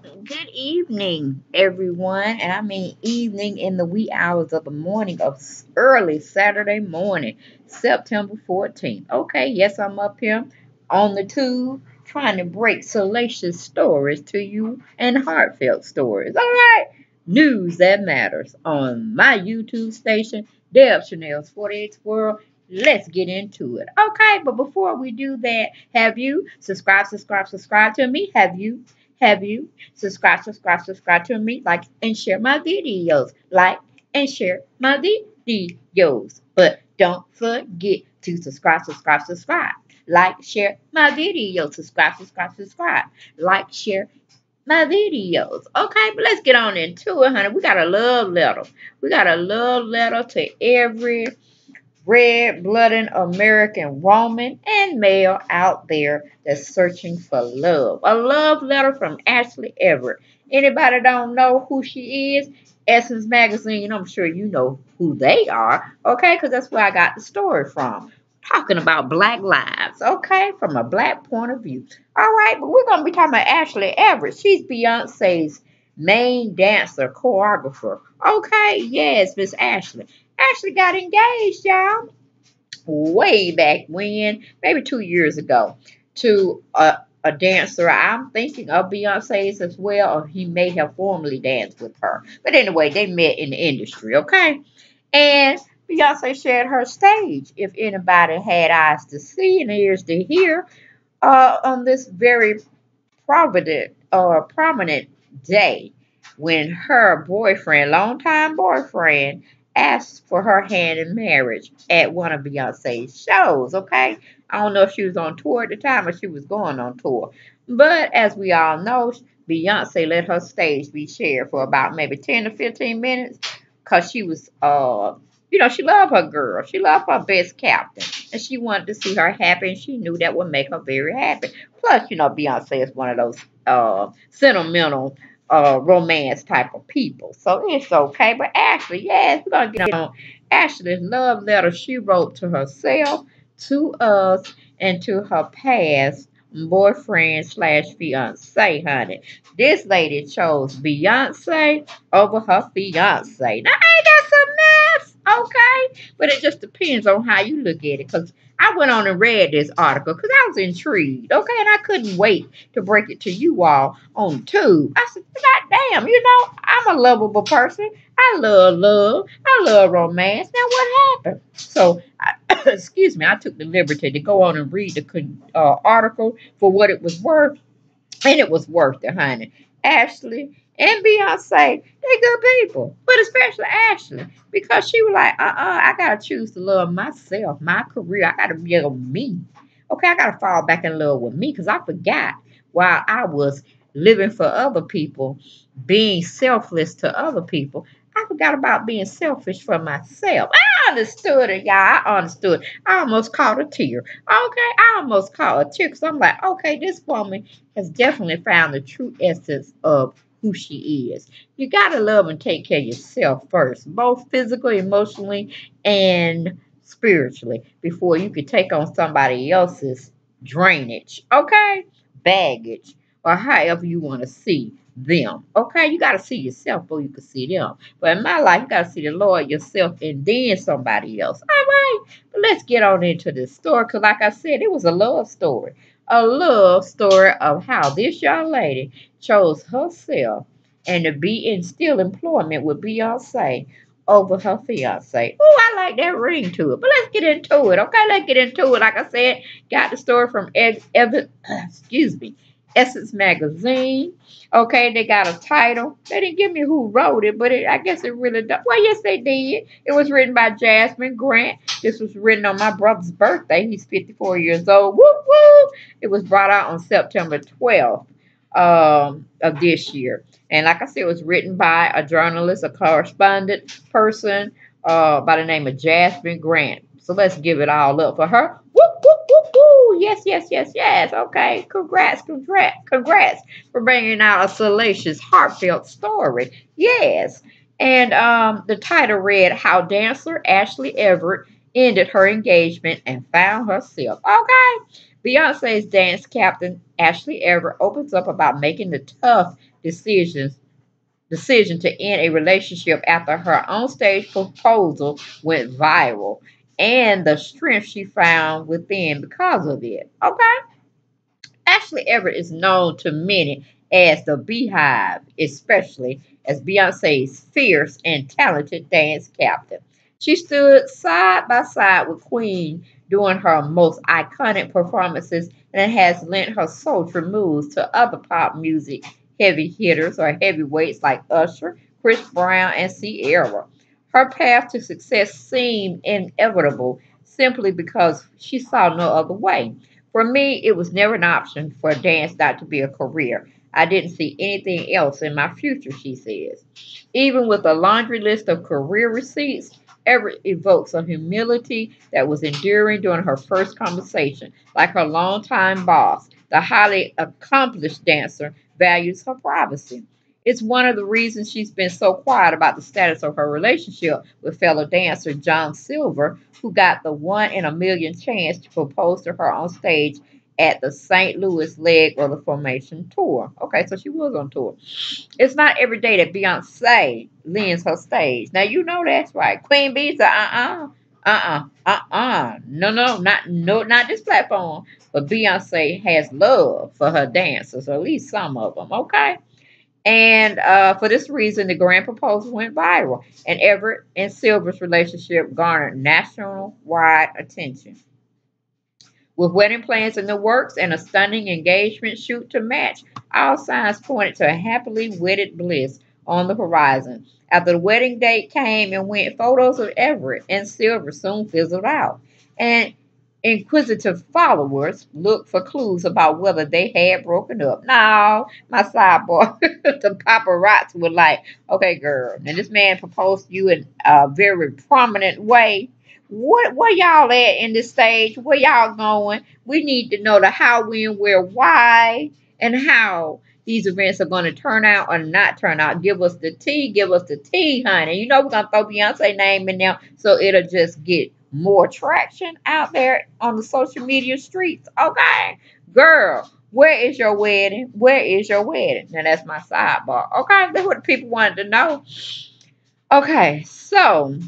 Good evening, everyone. And I mean evening in the wee hours of the morning of early Saturday morning, September 14th. Okay, yes, I'm up here on the tube trying to break salacious stories to you and heartfelt stories. All right, news that matters on my YouTube station, Deb Shanel's 48th World. Let's get into it. Okay, but before we do that, have you subscribe, subscribe, subscribe to me? Have you have you subscribe, subscribe, subscribe to me, like and share my videos, like and share my videos. But don't forget to subscribe, subscribe, subscribe, like, share my videos, subscribe, subscribe, subscribe, like, share my videos. Okay, but let's get on into it, honey. We got a love letter. We got a love letter to every red-blooded American woman and male out there that's searching for love. A love letter from Ashley Everett. Anybody don't know who she is? Essence Magazine, I'm sure you know who they are, okay? Because that's where I got the story from. Talking about black lives, okay? From a black point of view. All right, but we're going to be talking about Ashley Everett. She's Beyonce's main dancer, choreographer. Okay, yes, Miss Ashley actually got engaged, y'all, way back when, maybe two years ago, to a, a dancer. I'm thinking of Beyonce's as well, or he may have formerly danced with her. But anyway, they met in the industry, okay? And Beyonce shared her stage. If anybody had eyes to see and ears to hear, uh, on this very provident or uh, prominent day when her boyfriend, longtime boyfriend, asked for her hand in marriage at one of Beyonce's shows, okay? I don't know if she was on tour at the time or she was going on tour. But as we all know, Beyonce let her stage be shared for about maybe 10 to 15 minutes because she was, uh, you know, she loved her girl. She loved her best captain. And she wanted to see her happy, and she knew that would make her very happy. Plus, you know, Beyonce is one of those uh, sentimental uh, romance type of people. So it's okay. But Ashley, yes, we're going to get on Ashley's love letter she wrote to herself, to us, and to her past boyfriend slash fiance, honey. This lady chose Beyonce over her fiance. Now, ain't that some mess? Okay. But it just depends on how you look at it. Because I went on and read this article because I was intrigued, okay, and I couldn't wait to break it to you all on tube. I said, God damn, you know, I'm a lovable person. I love love. I love romance. Now, what happened? So, I, excuse me, I took the liberty to go on and read the uh, article for what it was worth, and it was worth it, honey. Ashley and Beyonce, they good people, but especially Ashley because she was like, uh, uh I gotta choose to love myself, my career. I gotta be able me. Okay, I gotta fall back in love with me because I forgot while I was living for other people, being selfless to other people. I forgot about being selfish for myself. I understood it, y'all. I understood. I almost caught a tear. Okay, I almost caught a tear because I'm like, okay, this woman has definitely found the true essence of who she is. You got to love and take care of yourself first, both physically, emotionally, and spiritually, before you can take on somebody else's drainage, okay? Baggage, or however you want to see them. Okay, you got to see yourself before you can see them. But in my life, you got to see the Lord yourself and then somebody else. All right, but let's get on into this story because, like I said, it was a love story a love story of how this young lady chose herself and to be in still employment with Beyonce over her fiance. Oh, I like that ring to it. But let's get into it. Okay, let's get into it. Like I said, got the story from Ed, Evan, excuse me, Essence Magazine. Okay, they got a title. They didn't give me who wrote it, but it, I guess it really does. Well, yes, they did. It was written by Jasmine Grant. This was written on my brother's birthday. He's 54 years old. Woo woo! It was brought out on September 12th um, of this year. And like I said, it was written by a journalist, a correspondent person uh, by the name of Jasmine Grant. So let's give it all up for her. Woo, woo, woo, woo. Yes, yes, yes, yes. Okay. Congrats, congrats, congrats for bringing out a salacious, heartfelt story. Yes. And um, the title read How Dancer Ashley Everett Ended Her Engagement and Found Herself. Okay. Beyonce's dance captain, Ashley Everett, opens up about making the tough decisions decision to end a relationship after her onstage proposal went viral and the strength she found within because of it. Okay? Ashley Everett is known to many as the BeyHive, especially as Beyonce's fierce and talented dance captain. She stood side by side with Queen during her most iconic performances and has lent her sultry moves to other pop music heavy hitters or heavyweights like Usher, Chris Brown, and Ciara. Her path to success seemed inevitable simply because she saw no other way. For me, it was never an option for a dance not to be a career. I didn't see anything else in my future, she says. Even with a laundry list of career receipts, Everett evokes a humility that was enduring during her first conversation, like her longtime boss, the highly accomplished dancer, values her privacy. It's one of the reasons she's been so quiet about the status of her relationship with fellow dancer John Silver, who got the one in a million chance to propose to her on stage at the St. Louis leg of the Formation tour. Okay, so she was on tour. It's not every day that Beyonce lends her stage. Now you know that's right. Queen Bee said, uh-uh, uh-uh, uh-uh. No, no, not no, not this platform. But Beyonce has love for her dancers, or at least some of them. Okay. And uh, for this reason, the grand proposal went viral, and Everett and Silver's relationship garnered national-wide attention. With wedding plans in the works and a stunning engagement shoot to match, all signs pointed to a happily wedded bliss on the horizon. After the wedding date came and went, photos of Everett and Silver soon fizzled out. And Inquisitive followers looked for clues about whether they had broken up. Now, my sidebar, the paparazzi were like, okay, girl, now this man proposed to you in a very prominent way. What where y'all at in this stage? Where y'all going? We need to know the how, when, where, why, and how these events are going to turn out or not turn out. Give us the tea, give us the tea, honey. You know we're gonna throw Beyonce name in there so it'll just get more traction out there on the social media streets. Okay, girl, where is your wedding? Where is your wedding? Now that's my sidebar. Okay, that's what people wanted to know. Okay, so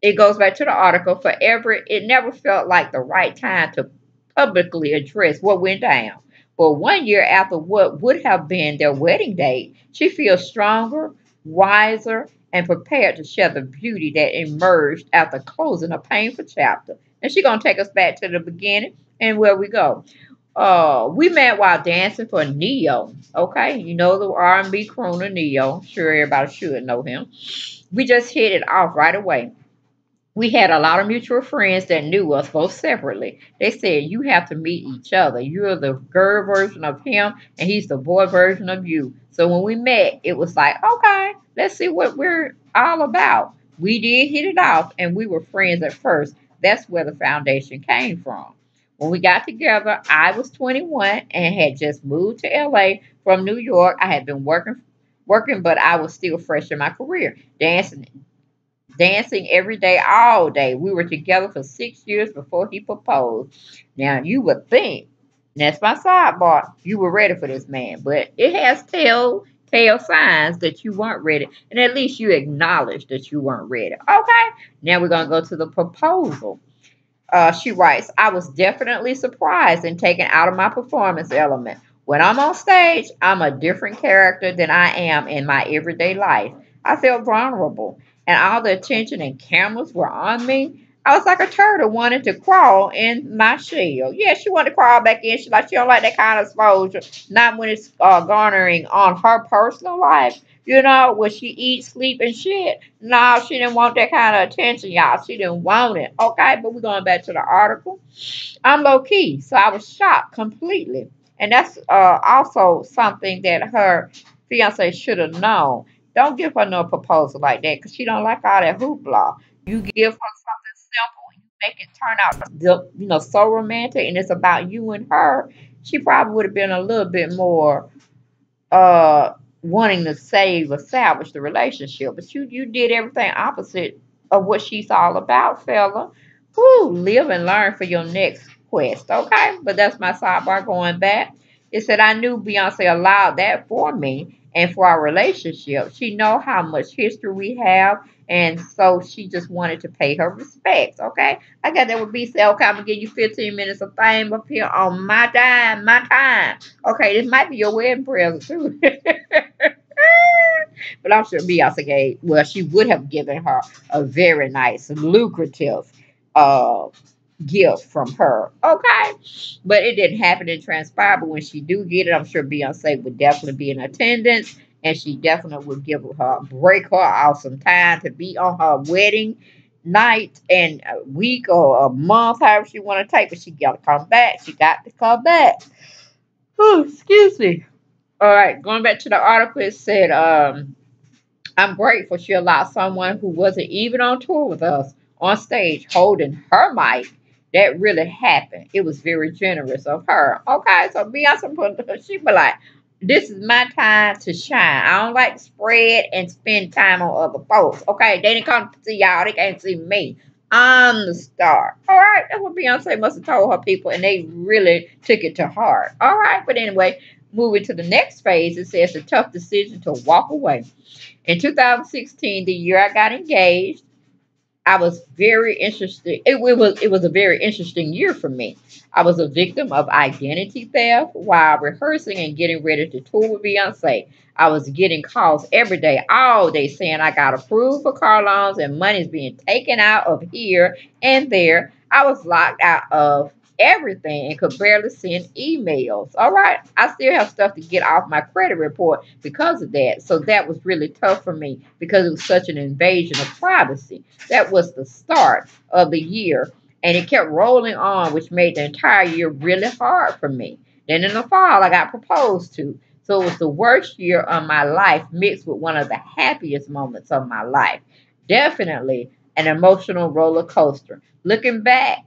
it goes back to the article. For Everett, it never felt like the right time to publicly address what went down. But one year after what would have been their wedding date, she feels stronger, wiser, and prepared to share the beauty that emerged after closing a painful chapter. And she's going to take us back to the beginning and where we go. Uh, we met while dancing for Ne-Yo. Okay, you know the R&B crooner Ne-Yo. Sure, everybody should know him. We just hit it off right away. We had a lot of mutual friends that knew us both separately. They said, You have to meet each other. You're the girl version of him, and he's the boy version of you. So when we met, it was like, Okay, let's see what we're all about. We did hit it off, and we were friends at first. That's where the foundation came from. When we got together, I was 21 and had just moved to LA from New York. I had been working working, but I was still fresh in my career, dancing dancing every day, all day. We were together for six years before he proposed. Now, you would think, that's my sidebar, you were ready for this man, but it has tell tell signs that you weren't ready, and at least you acknowledge that you weren't ready. Okay, now we're gonna go to the proposal. Uh, she writes, I was definitely surprised and taken out of my performance element. When I'm on stage, I'm a different character than I am in my everyday life. I felt vulnerable and all the attention and cameras were on me, I was like a turtle wanting to crawl in my shell. Yeah, she wanted to crawl back in. She like she don't like that kind of exposure. Not when it's uh, garnering on her personal life. You know, when she eat, sleep, and shit. No, she didn't want that kind of attention, y'all. She didn't want it. Okay, but we're going back to the article. I'm low key, so I was shocked completely. And that's uh, also something that her fiance should have known. Don't give her no proposal like that because she don't like all that hoopla. You give her something simple and you make it turn out, you know, so romantic and it's about you and her. She probably would have been a little bit more uh wanting to save or salvage the relationship. But you you did everything opposite of what she's all about, fella. Whoo, live and learn for your next quest, Okay, but that's my sidebar going back. It said I knew Beyonce allowed that for me and for our relationship. She know how much history we have, and so she just wanted to pay her respects. Okay, I got that would be say, okay, I'm gonna give you 15 minutes of fame up here on my time, my time. Okay, this might be your wedding present too. but I'm sure Beyonce gave, well, she would have given her a very nice, lucrative uh, gift from her. Okay. But it didn't happen and transpire. But when she do get it, I'm sure Beyonce would definitely be in attendance. And she definitely would give her, break her out some time to be on her wedding night and a week or a month, however she want to take. But she got to come back. She got to come back. Oh, excuse me. All right, going back to the article, it said, um, I'm grateful she allowed someone who wasn't even on tour with us on stage holding her mic. That really happened. It was very generous of her. Okay, so Beyonce, she be like, this is my time to shine. I don't like spread and spend time on other folks. Okay, they didn't come to see y'all. They can't see me. I'm the star. All right, that's what Beyonce must have told her people, and they really took it to heart. All right, but anyway, moving to the next phase, it says a tough decision to walk away. In 2016, the year I got engaged, I was very interested. It, it, was it was a very interesting year for me. I was a victim of identity theft while rehearsing and getting ready to tour with Beyonce. I was getting calls every day, all day, saying I got approved for car loans and money's being taken out of here and there. I was locked out of everything and could barely send emails. All right. I still have stuff to get off my credit report because of that. So that was really tough for me because it was such an invasion of privacy. That was the start of the year. And it kept rolling on, which made the entire year really hard for me. Then in the fall, I got proposed to. So it was the worst year of my life mixed with one of the happiest moments of my life. Definitely an emotional roller coaster. Looking back,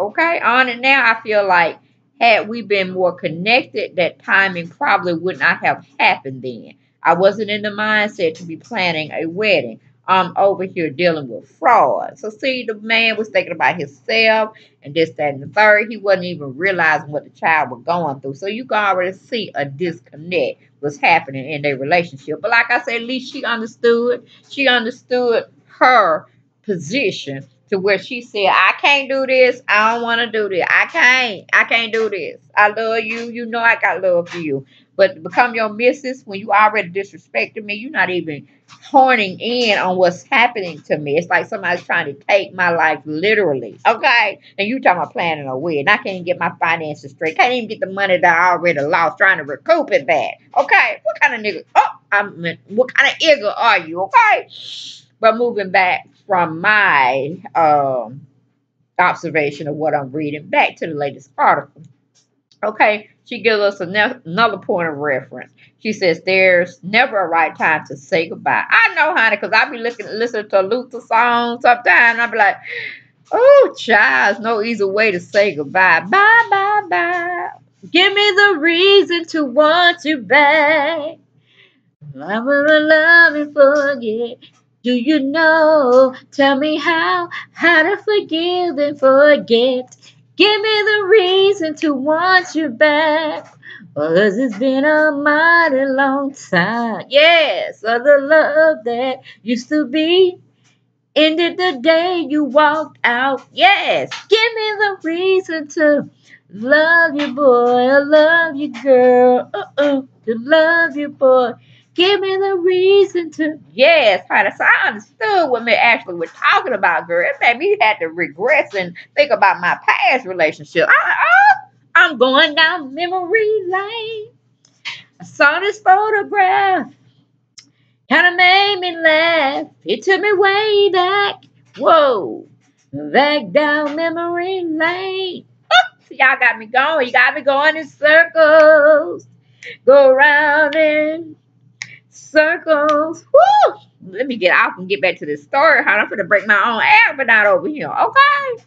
Okay, on it now, I feel like had we been more connected, that timing probably would not have happened then. I wasn't in the mindset to be planning a wedding. I'm over here dealing with fraud. So see, the man was thinking about himself and this, that, and the third. He wasn't even realizing what the child was going through. So you can already see a disconnect was happening in their relationship. But like I said, at least she understood. She understood her position to where she said, I can't do this. I don't want to do this. I can't. I can't do this. I love you. You know I got love for you. But to become your missus when you already disrespected me, you're not even horning in on what's happening to me. It's like somebody's trying to take my life literally. Okay? And you talking about planning a wedding. I can't get my finances straight. Can't even get the money that I already lost trying to recoup it back. Okay? What kind of nigga? Oh, I'm, what kind of nigga are you? Okay? But moving back from my um, observation of what I'm reading back to the latest article. Okay, she gives us another point of reference. She says there's never a right time to say goodbye. I know, honey, because I be looking, listening to Luther songs sometimes, I be like, oh, child, no easy way to say goodbye. Bye, bye, bye. Give me the reason to want you back. I will love and forget. Do you know? Tell me how, how to forgive and forget. Give me the reason to want you back. Cause it's been a mighty long time. Yes, of the love that used to be. Ended the day you walked out. Yes, give me the reason to love you, boy. I love you, girl. Uh-uh, to love you, boy. Give me the reason to. Yes, honey. So I understood what me actually was talking about, girl. It made me had to regress and think about my past relationship. I, I, I'm going down memory lane. I saw this photograph. Kind of made me laugh. It took me way back. Whoa. Back down memory lane. y'all got me going. You got me going in circles. Go around and circles. Woo! Let me get off and get back to this story. How I'm going to break my own air, but not over here. Okay.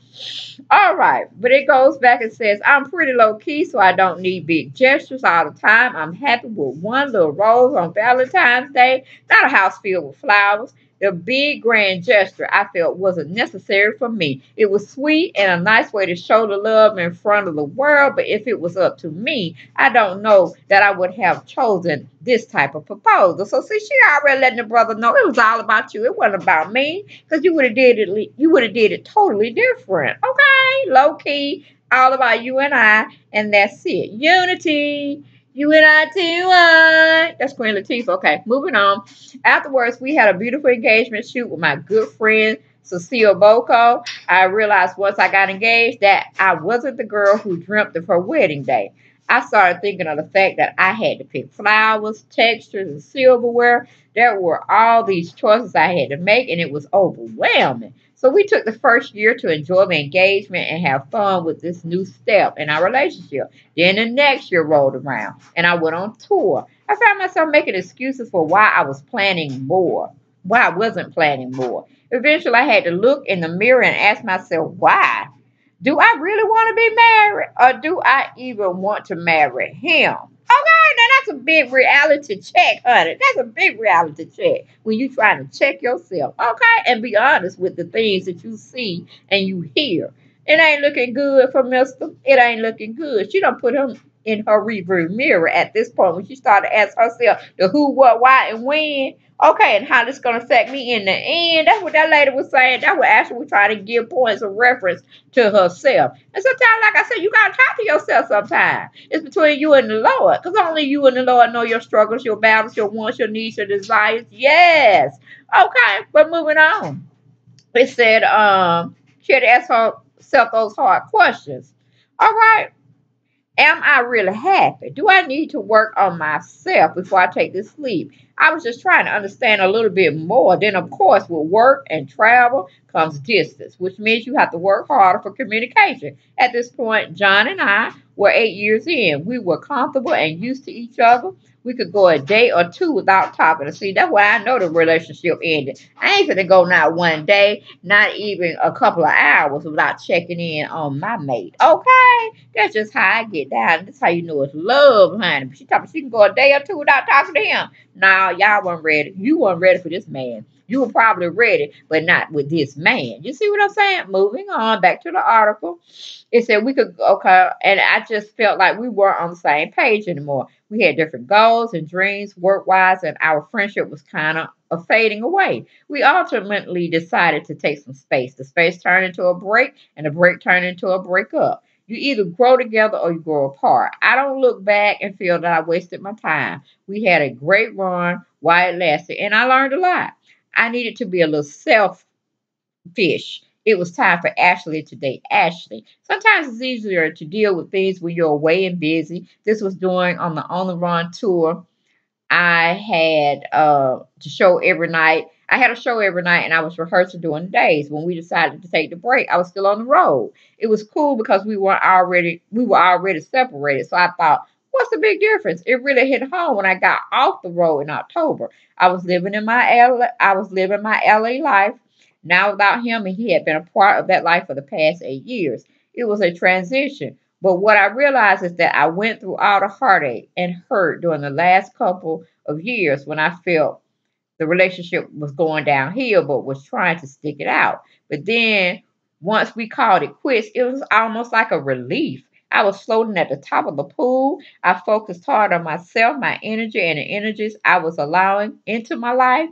All right. But it goes back and says, I'm pretty low key, so I don't need big gestures all the time. I'm happy with one little rose on Valentine's Day. Not a house filled with flowers. The big grand gesture I felt wasn't necessary for me. It was sweet and a nice way to show the love in front of the world, but if it was up to me, I don't know that I would have chosen this type of proposal. So see, she already letting the brother know it was all about you. It wasn't about me because you would have did it. You would have did it totally different. Okay, low key, all about you and I, and that's it. Unity. You and I T1. Uh, that's Queen Latifah. Okay, moving on. Afterwards, we had a beautiful engagement shoot with my good friend Cecile Boko. I realized once I got engaged that I wasn't the girl who dreamt of her wedding day. I started thinking of the fact that I had to pick flowers, textures, and silverware. There were all these choices I had to make, and it was overwhelming. So we took the first year to enjoy the engagement and have fun with this new step in our relationship. Then the next year rolled around and I went on tour. I found myself making excuses for why I was planning more, why I wasn't planning more. Eventually, I had to look in the mirror and ask myself, why? Do I really want to be married or do I even want to marry him? Now that's a big reality check, honey. That's a big reality check when you trying to check yourself, okay? And be honest with the things that you see and you hear. It ain't looking good for Mister. It ain't looking good. She don't put him in her rearview mirror at this point when she started to ask herself the who, what, why, and when. Okay, and how this going to affect me in the end. That's what that lady was saying. That was actually trying to give points of reference to herself. And sometimes, like I said, you got to talk to yourself sometimes. It's between you and the Lord. Because only you and the Lord know your struggles, your battles, your wants, your needs, your desires. Yes. Okay, but moving on. It said um, she had to ask herself those hard questions. All right. Am I really happy? Do I need to work on myself before I take this leap? I was just trying to understand a little bit more. Then, of course, with work and travel comes distance, which means you have to work harder for communication. At this point, John and I were eight years in. We were comfortable and used to each other. We could go a day or two without talking. To see, that's why I know the relationship ended. I ain't gonna go not one day, not even a couple of hours without checking in on my mate. Okay? That's just how I get down. That's how you know it's love, honey. She talking she can go a day or two without talking to him. Nah, y'all weren't ready. You weren't ready for this man. You were probably ready, but not with this man. You see what I'm saying? Moving on back to the article. It said we could, okay, and I just felt like we weren't on the same page anymore. We had different goals and dreams work wise, and our friendship was kind of fading away. We ultimately decided to take some space. The space turned into a break, and the break turned into a breakup. You either grow together or you grow apart. I don't look back and feel that I wasted my time. We had a great run while it lasted, and I learned a lot. I needed to be a little selfish. It was time for Ashley to date Ashley. Sometimes it's easier to deal with things when you're away and busy. This was doing on the On the Run tour. I had uh, to show every night. I had a show every night and I was rehearsing during the days. When we decided to take the break, I was still on the road. It was cool because we were already we were already separated. So I thought, What's the big difference? It really hit home when I got off the road in October. I was living in my LA, I was living my LA life. Now without him, and he had been a part of that life for the past eight years. It was a transition. But what I realized is that I went through all the heartache and hurt during the last couple of years when I felt the relationship was going downhill, but was trying to stick it out. But then once we called it quits, it was almost like a relief. I was floating at the top of the pool. I focused hard on myself, my energy, and the energies I was allowing into my life.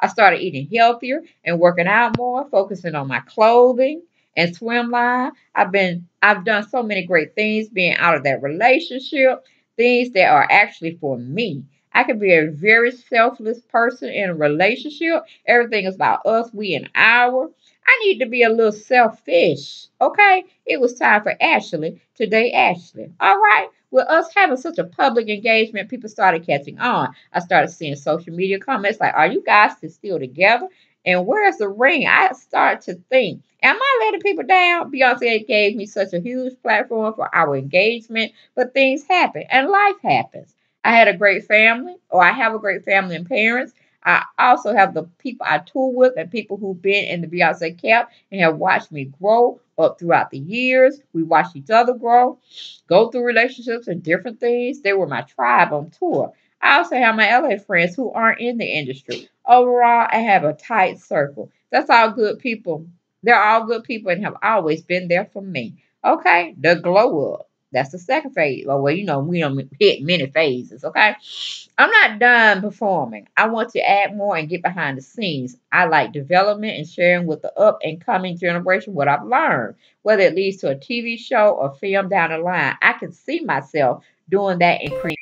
I started eating healthier and working out more, focusing on my clothing and swim line. I've been I've done so many great things being out of that relationship, things that are actually for me. I can be a very selfless person in a relationship. Everything is about us, we and our. I need to be a little selfish. Okay? It was time for Ashley to date Ashley. All right? With us having such a public engagement, people started catching on. I started seeing social media comments like, Are you guys still together? And where's the ring? I started to think, Am I letting people down? Beyonce gave me such a huge platform for our engagement, but things happen and life happens. I had a great family, or I have a great family and parents. I also have the people I tour with and people who've been in the Beyonce camp and have watched me grow up throughout the years. We watched each other grow, go through relationships and different things. They were my tribe on tour. I also have my LA friends who aren't in the industry. Overall, I have a tight circle. That's all good people. They're all good people and have always been there for me. Okay, the glow up. That's the second phase. Well, well, you know, we don't hit many phases, okay? I'm not done performing. I want to add more and get behind the scenes. I like development and sharing with the up and coming generation what I've learned, whether it leads to a TV show or film down the line. I can see myself doing that and creating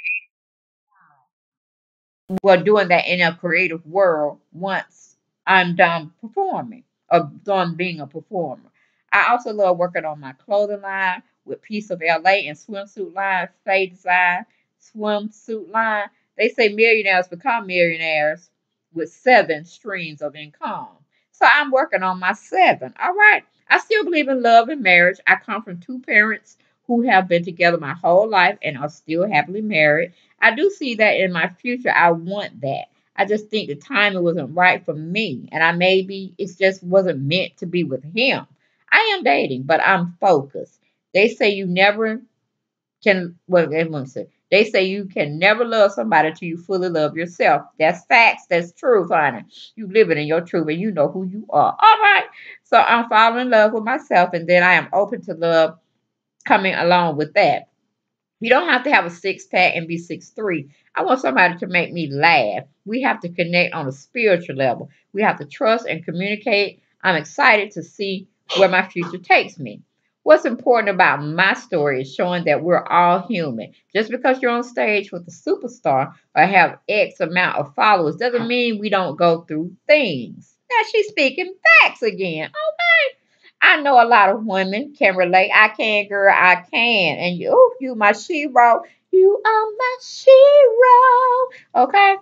well doing that in a creative world once I'm done performing or done being a performer. I also love working on my clothing line with Piece of LA and swimsuit line, Faye Design, swimsuit line. They say millionaires become millionaires with seven streams of income. So I'm working on my seven. All right. I still believe in love and marriage. I come from two parents who have been together my whole life and are still happily married. I do see that in my future. I want that. I just think the timing wasn't right for me. And I maybe it just wasn't meant to be with him. I am dating, but I'm focused. They say you never can, well, everyone said, they say you can never love somebody till you fully love yourself. That's facts. That's truth, honey. You live it in your truth and you know who you are. All right. So I'm falling in love with myself and then I am open to love coming along with that. You don't have to have a six pack and be six three. I want somebody to make me laugh. We have to connect on a spiritual level. We have to trust and communicate. I'm excited to see where my future takes me. What's important about my story is showing that we're all human. Just because you're on stage with a superstar or have X amount of followers doesn't mean we don't go through things. Now she's speaking facts again. Okay. I know a lot of women can relate. I can, girl, I can. And you, you my shero. You are my shero. Okay.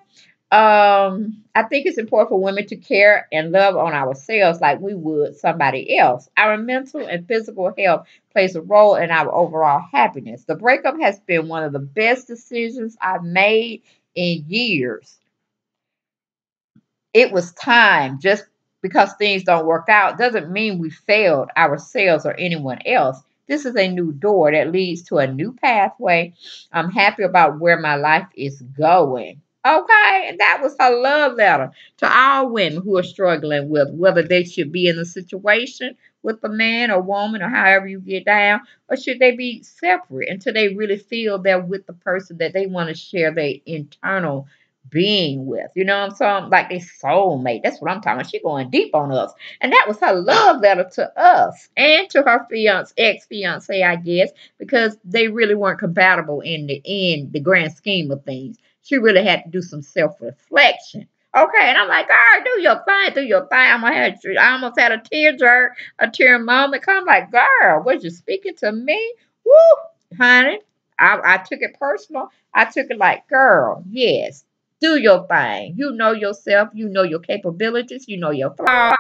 Um, I think it's important for women to care and love on ourselves like we would somebody else. Our mental and physical health plays a role in our overall happiness. The breakup has been one of the best decisions I've made in years. It was time just because things don't work out doesn't mean we failed ourselves or anyone else. This is a new door that leads to a new pathway. I'm happy about where my life is going. Okay, and that was her love letter to all women who are struggling with whether they should be in a situation with a man or woman or however you get down, or should they be separate until they really feel they're with the person that they want to share their internal being with. You know what I'm saying? Like a soulmate. That's what I'm talking about. She going deep on us. And that was her love letter to us and to her fiance, ex-fiance, I guess, because they really weren't compatible in the in the grand scheme of things. She really had to do some self-reflection. Okay, and I'm like, all right, do your thing, do your thing. I'm gonna have, I almost had a tear jerk, a tear moment. Come like, girl, was you speaking to me? Woo, honey. I, I took it personal. I took it like, girl, yes, do your thing. You know yourself. You know your capabilities. You know your flaws.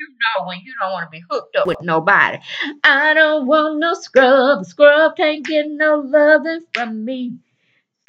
You know when you don't want to be hooked up with nobody. I don't want no scrub. scrub can't get no loving from me.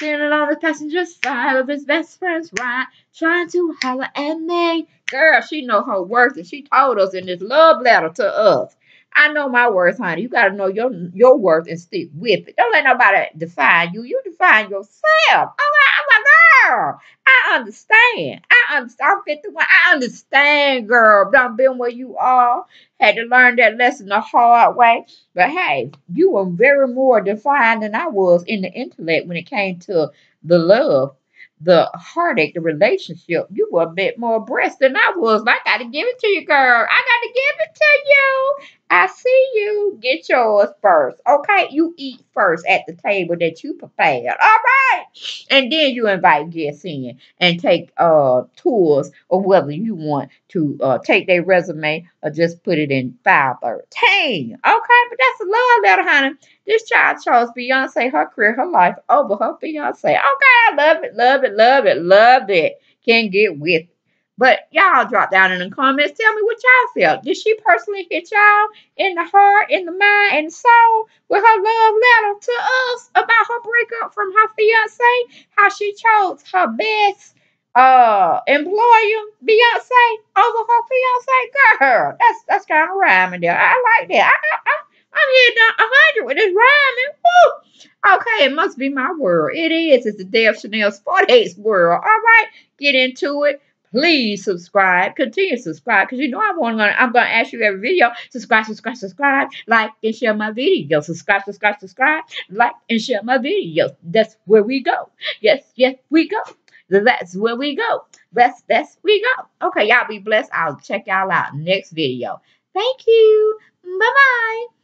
Standing on the passenger side of his best friend's ride, trying to holler at me. Girl, she know her worth, and she told us in this love letter to us. I know my worth, honey. You got to know your your worth and stick with it. Don't let nobody define you. You define yourself. Oh, I'm a girl. I understand. I understand. I'm 51. I understand, girl. Don't been where you are. Had to learn that lesson the hard way. But hey, you were very more defined than I was in the intellect when it came to the love the heartache, the relationship, you were a bit more breast than I was. I got to give it to you, girl. I got to give it to you. I see you. Get yours first. Okay? You eat first at the table that you prepared. All right. And then you invite guests in and take uh tours or whether you want to uh take their resume or just put it in 513. Okay, but that's a love letter, honey. This child chose Beyonce, her career, her life over her Beyonce. Okay, I love it, love it, love it, love it. Can't get with it. But y'all drop down in the comments. Tell me what y'all felt. Did she personally hit y'all in the heart, in the mind, and soul with her love letter to us about her breakup from her fiance? How she chose her best uh employer, Beyonce, over her fiance? Girl, that's that's kind of rhyming there. I like that. I, I, I'm hitting a hundred with this rhyming. Woo! Okay, it must be my world. It is. It's the Deb Shanel Sport Hates world. All right, get into it. Please subscribe. Continue to subscribe because you know I'm gonna I'm gonna ask you every video. Subscribe, subscribe, subscribe, like and share my video. Subscribe, subscribe, subscribe, like and share my videos. That's where we go. Yes, yes, we go. That's where we go. That's that's we go. Okay, y'all be blessed. I'll check y'all out next video. Thank you. Bye bye.